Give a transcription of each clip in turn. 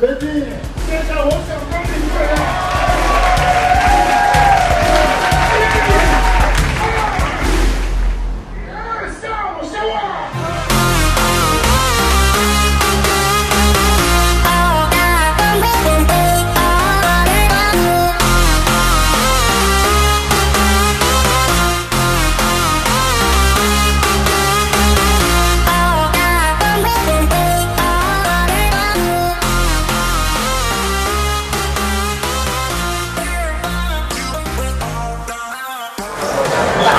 Bebinha, seja outra, eu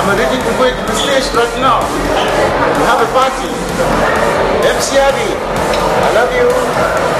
I'm ready to go to the stage right now. We have a party. Abi, I love you.